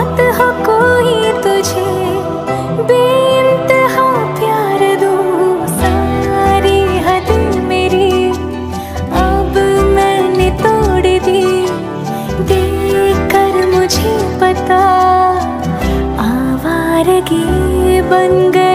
मत हो कोई तुझे। बेइंतहा प्यार दूँ, सारी हद मेरी। अब मैंने तोड़ दी। देख कर मुझे पता, आवारगी बन गई।